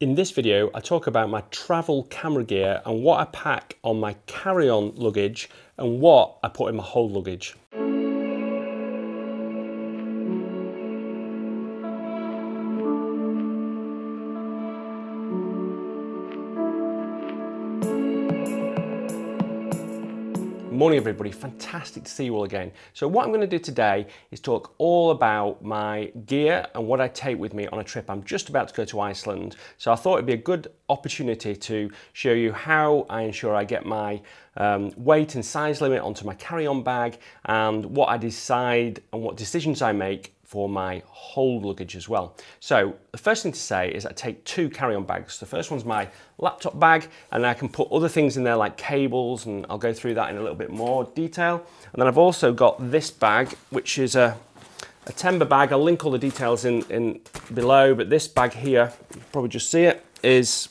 In this video, I talk about my travel camera gear and what I pack on my carry-on luggage and what I put in my hold luggage. Morning everybody, fantastic to see you all again. So what I'm going to do today is talk all about my gear and what I take with me on a trip. I'm just about to go to Iceland, so I thought it'd be a good opportunity to show you how I ensure I get my um, weight and size limit onto my carry-on bag and what I decide and what decisions I make for my hold luggage as well. So the first thing to say is I take two carry-on bags. The first one's my laptop bag and I can put other things in there like cables and I'll go through that in a little bit more detail. And then I've also got this bag which is a, a Tenba bag. I'll link all the details in, in below but this bag here, probably just see it, is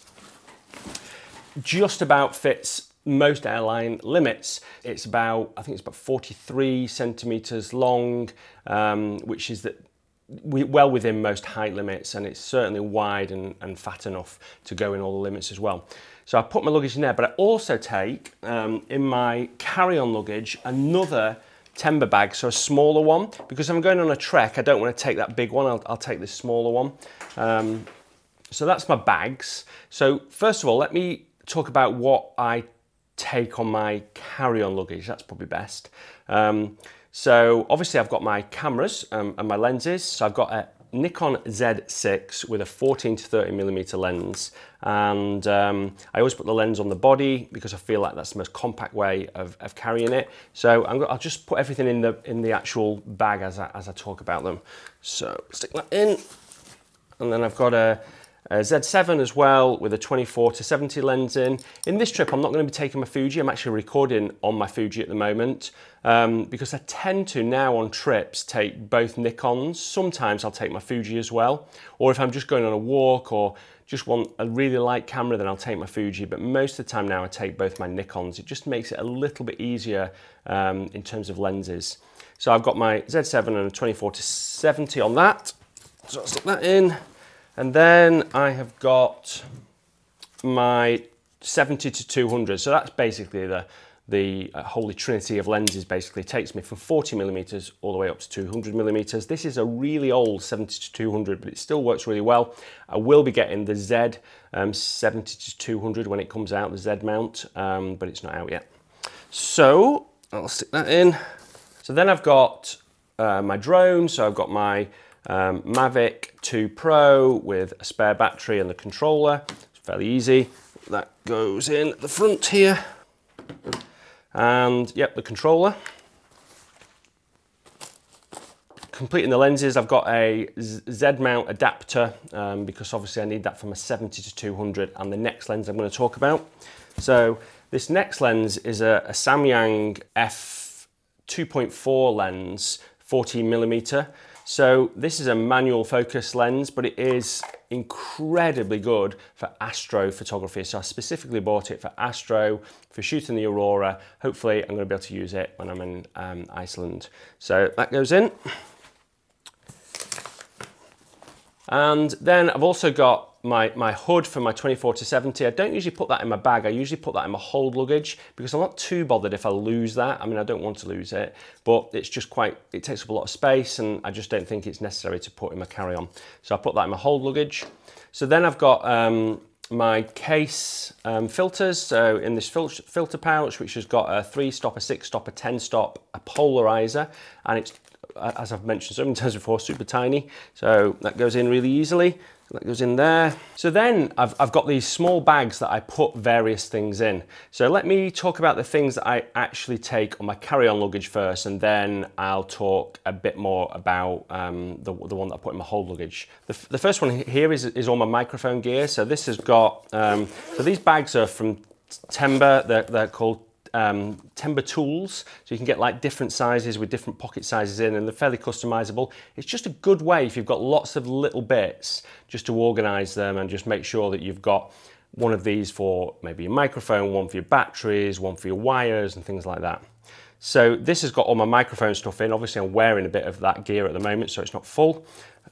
just about fits most airline limits. It's about, I think it's about 43 centimeters long, um, which is that well within most height limits and it's certainly wide and, and, fat enough to go in all the limits as well. So I put my luggage in there, but I also take um, in my carry-on luggage another Tenba bag, so a smaller one, because I'm going on a trek, I don't want to take that big one, I'll, I'll take this smaller one. Um, so that's my bags. So first of all, let me talk about what I take on my carry-on luggage. That's probably best. Um, so obviously I've got my cameras um, and my lenses. So I've got a Nikon Z6 with a 14 to 30 millimeter lens. And um, I always put the lens on the body because I feel like that's the most compact way of, of carrying it. So i will just put everything in the, in the actual bag as I, as I talk about them. So stick that in. And then I've got a, uh, Z7 as well with a 24 to 70 lens in. In this trip, I'm not going to be taking my Fuji. I'm actually recording on my Fuji at the moment um, because I tend to now on trips take both Nikons. Sometimes I'll take my Fuji as well. Or if I'm just going on a walk or just want a really light camera, then I'll take my Fuji. But most of the time now I take both my Nikons. It just makes it a little bit easier um, in terms of lenses. So I've got my Z7 and a 24 to 70 on that. So I'll stick that in. And then I have got my 70 to 200. So that's basically the, the uh, holy trinity of lenses basically. It takes me from 40 millimeters all the way up to 200 millimeters. This is a really old 70 to 200, but it still works really well. I will be getting the Z um, 70 to 200 when it comes out, the Z mount, um, but it's not out yet. So I'll stick that in. So then I've got uh, my drone. So I've got my um, Mavic 2 Pro with a spare battery and the controller. It's fairly easy. That goes in the front here. And yep, the controller. Completing the lenses, I've got a Z-mount adapter um, because obviously I need that from a 70 to 200 and the next lens I'm going to talk about. So this next lens is a, a Samyang f 2.4 lens, 14 millimeter. So this is a manual focus lens, but it is incredibly good for astro photography. So I specifically bought it for astro, for shooting the aurora. Hopefully I'm gonna be able to use it when I'm in um, Iceland. So that goes in. And then I've also got my, my hood for my 24 to 70. I don't usually put that in my bag. I usually put that in my hold luggage because I'm not too bothered if I lose that. I mean, I don't want to lose it, but it's just quite, it takes up a lot of space and I just don't think it's necessary to put in my carry-on. So I put that in my hold luggage. So then I've got um, my Kase um, filters. So in this fil filter pouch, which has got a three stop, a six stop, a 10 stop, a polarizer, and it's, as I've mentioned so many times before, super tiny. So that goes in really easily that goes in there. So then I've, I've got these small bags that I put various things in. So let me talk about the things that I actually take on my carry-on luggage first, and then I'll talk a bit more about um, the, the one that I put in my hold luggage. The, the first one here is, is all my microphone gear. So this has got, um, so these bags are from Tenba, they're, they're called um, Tenba tools, so you can get like different sizes with different pocket sizes in and they're fairly customizable. It's just a good way if you've got lots of little bits just to organize them and just make sure that you've got one of these for maybe your microphone, one for your batteries, one for your wires and things like that. So this has got all my microphone stuff in. Obviously I'm wearing a bit of that gear at the moment so it's not full.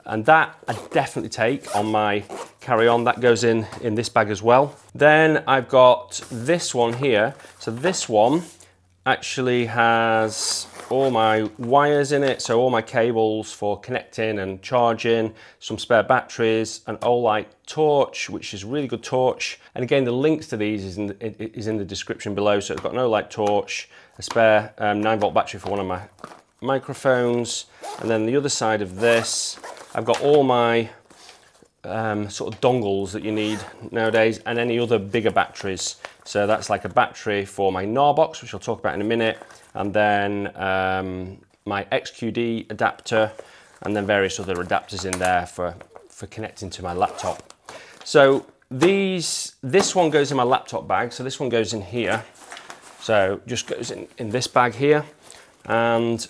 And that I definitely take on my carry-on. That goes in in this bag as well. Then I've got this one here. So this one actually has all my wires in it, so all my cables for connecting and charging, some spare batteries, an Olight torch, which is really good torch. And again, the links to these is in the, is in the description below. So it's got an Olight torch, a spare um, 9 volt battery for one of my microphones, and then the other side of this, I've got all my um, sort of dongles that you need nowadays and any other bigger batteries. So that's like a battery for my Gnarbox, which I'll talk about in a minute, and then um, my XQD adapter, and then various other adapters in there for, for connecting to my laptop. So these, this one goes in my laptop bag, so this one goes in here. So just goes in, in this bag here. And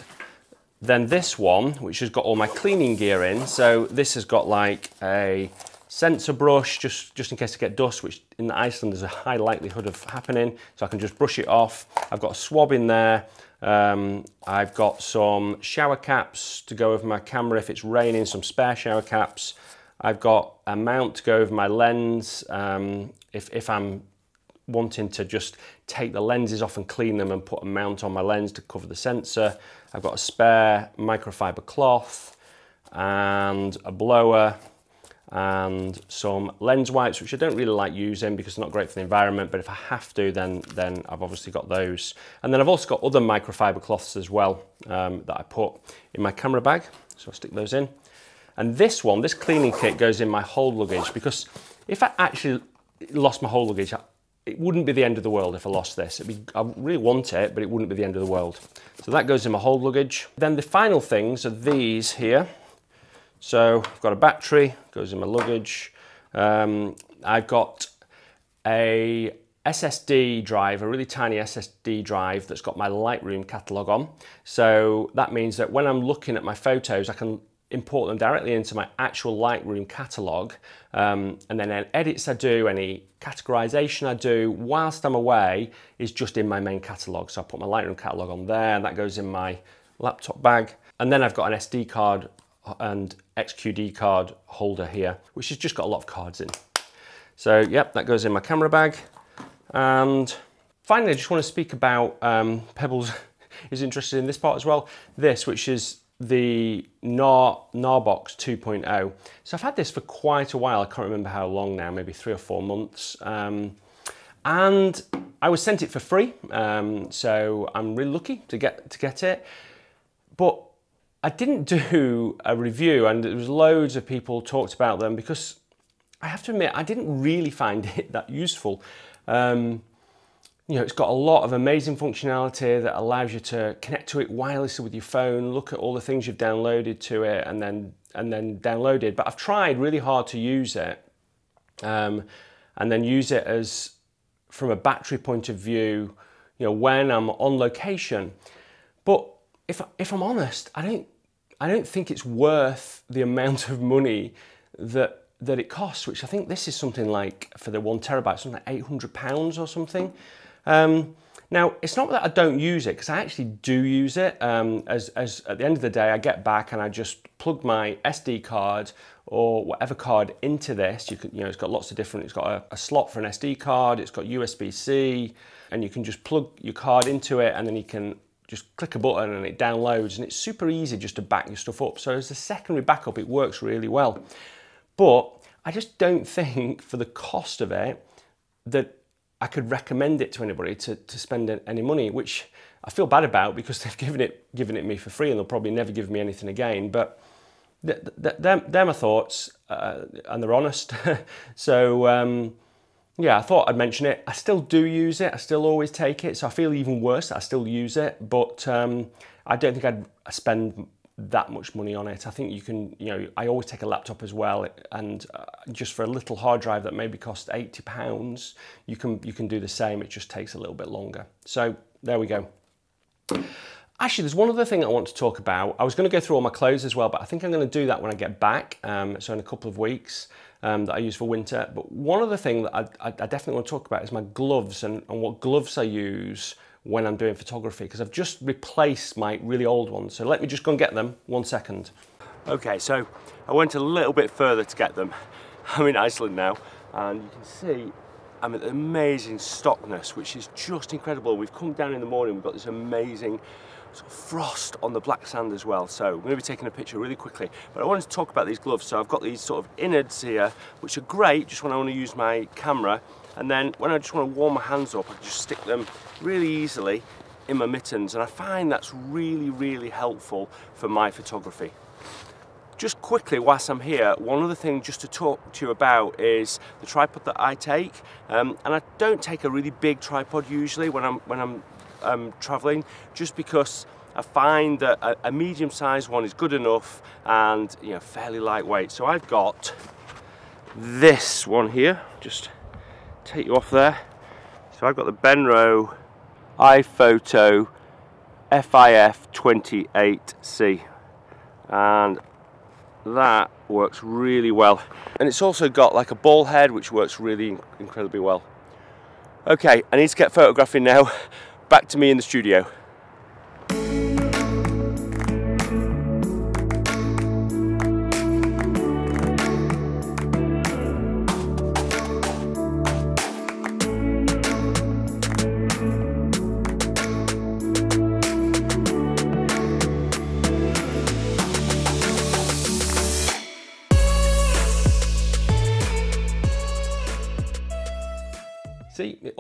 then this one, which has got all my cleaning gear in. So this has got like a sensor brush, just, just in case I get dust, which in Iceland there's a high likelihood of happening. So I can just brush it off. I've got a swab in there. Um, I've got some shower caps to go over my camera if it's raining, some spare shower caps. I've got a mount to go over my lens um, if, if I'm wanting to just take the lenses off and clean them and put a mount on my lens to cover the sensor. I've got a spare microfiber cloth and a blower and some lens wipes, which I don't really like using because they're not great for the environment, but if I have to, then, then I've obviously got those. And then I've also got other microfiber cloths as well um, that I put in my camera bag. So I'll stick those in. And this one, this cleaning kit goes in my hold luggage because if I actually lost my hold luggage, it wouldn't be the end of the world if I lost this. Be, I really want it, but it wouldn't be the end of the world. So that goes in my hold luggage. Then the final things are these here. So I've got a battery, goes in my luggage. Um, I've got a SSD drive, a really tiny SSD drive that's got my Lightroom catalog on. So that means that when I'm looking at my photos, I can import them directly into my actual Lightroom catalog um, and then any edits I do, any categorization I do whilst I'm away is just in my main catalog. So I put my Lightroom catalog on there and that goes in my laptop bag. And then I've got an SD card and XQD card holder here, which has just got a lot of cards in. So yep, that goes in my camera bag. And finally, I just want to speak about um, Pebbles is interested in this part as well. This, which is the NAR, Gnarbox 2.0. So I've had this for quite a while. I can't remember how long now, maybe three or four months. Um, and I was sent it for free. Um, so I'm really lucky to get, to get it. But I didn't do a review and there was loads of people talked about them because I have to admit, I didn't really find it that useful. Um, you know, it's got a lot of amazing functionality that allows you to connect to it wirelessly with your phone, look at all the things you've downloaded to it and then and then downloaded. But I've tried really hard to use it um, and then use it as from a battery point of view, you know, when I'm on location. But if, if I'm honest, I don't, I don't think it's worth the amount of money that that it costs, which I think this is something like for the one terabyte, something like 800 pounds or something. Um, now, it's not that I don't use it, because I actually do use it. Um, as, as at the end of the day, I get back and I just plug my SD card or whatever card into this. You you know, it's got lots of different, it's got a, a slot for an SD card, it's got USB-C, and you can just plug your card into it and then you can just click a button and it downloads and it's super easy just to back your stuff up. So as a secondary backup, it works really well. But I just don't think for the cost of it that I could recommend it to anybody to, to spend any money, which I feel bad about because they've given it given it me for free and they'll probably never give me anything again. But they're, they're my thoughts uh, and they're honest. so um, yeah, I thought I'd mention it. I still do use it. I still always take it. So I feel even worse I still use it. But um, I don't think I'd spend that much money on it. I think you can, you know, I always take a laptop as well, and uh, just for a little hard drive that maybe costs eighty pounds, you can you can do the same. It just takes a little bit longer. So there we go. Actually, there's one other thing I want to talk about. I was going to go through all my clothes as well, but I think I'm going to do that when I get back. Um, so in a couple of weeks. Um, that I use for winter. But one other thing that I, I, I definitely want to talk about is my gloves and, and what gloves I use when I'm doing photography because I've just replaced my really old ones. So let me just go and get them one second. Okay, so I went a little bit further to get them. I'm in Iceland now, and you can see I'm at the amazing Stokksnes, which is just incredible. We've come down in the morning, we've got this amazing sort of frost on the black sand as well. So I'm going to be taking a picture really quickly. But I wanted to talk about these gloves. So I've got these sort of innards here, which are great just when I want to use my camera. And then when I just want to warm my hands up, I can just stick them really easily in my mittens. And I find that's really, really helpful for my photography. Just quickly, whilst I'm here, one other thing just to talk to you about is the tripod that I take. Um, and I don't take a really big tripod usually when I'm, when I'm um, traveling, just because I find that a, a medium-sized one is good enough and you know fairly lightweight. So I've got this one here, just take you off there. So I've got the Benro iFoto FIF 28C and that works really well. And it's also got like a ball head which works really incredibly well. Okay, I need to get photographing now. Back to me in the studio.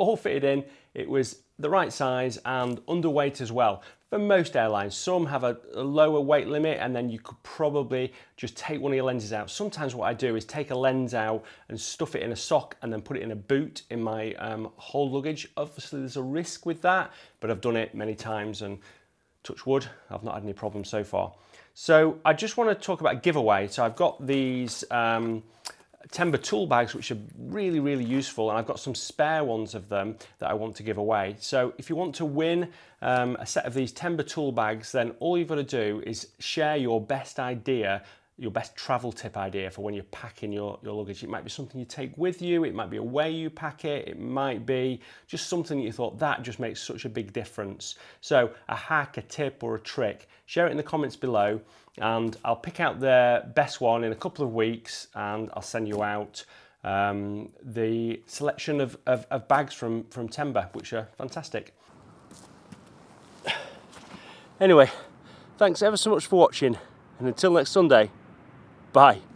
All fitted in. It was the right size and underweight as well. For most airlines, some have a, a, lower weight limit and then you could probably just take one of your lenses out. Sometimes what I do is take a lens out and stuff it in a sock and then put it in a boot in my um, hold luggage. Obviously there's a risk with that, but I've done it many times and touch wood, I've not had any problems so far. So I just want to talk about giveaway. So I've got these um, Tenba tool bags, which are really, really useful. And I've got some spare ones of them that I want to give away. So if you want to win um, a set of these Tenba tool bags, then all you've got to do is share your best idea your best travel tip idea for when you're packing your, your luggage. It might be something you take with you, it might be a way you pack it, it might be just something you thought that just makes such a big difference. So a hack, a tip or a trick, share it in the comments below and I'll pick out the best one in a couple of weeks and I'll send you out um, the selection of, of, of bags from, from Tenba, which are fantastic. Anyway, thanks ever so much for watching and until next Sunday, Bye.